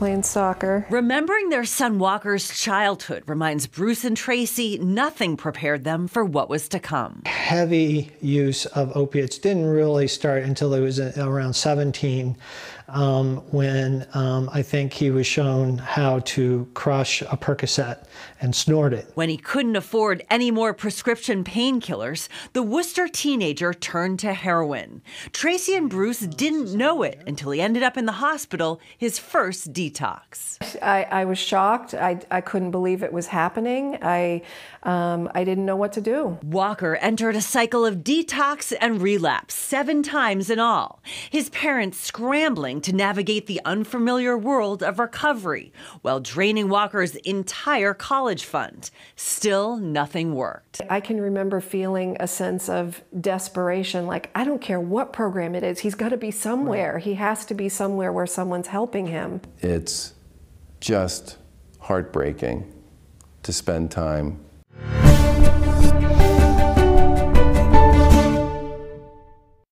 playing soccer. Remembering their son Walker's childhood reminds Bruce and Tracy nothing prepared them for what was to come. Heavy use of opiates didn't really start until he was around 17 um, when um, I think he was shown how to crush a Percocet and snort it. When he couldn't afford any more prescription painkillers, the Worcester teenager turned to heroin. Tracy and Bruce didn't know it until he ended up in the hospital, his first detox. I, I was shocked. I, I couldn't believe it was happening. I, um, I didn't know what to do. Walker entered a cycle of detox and relapse seven times in all. His parents scrambling to navigate the unfamiliar world of recovery while draining Walker's entire college fund. Still, nothing worked. I can remember feeling a sense of desperation like, I don't care what program it is, he's got to be somewhere. He has to be somewhere where someone's helping him. It's just heartbreaking to spend time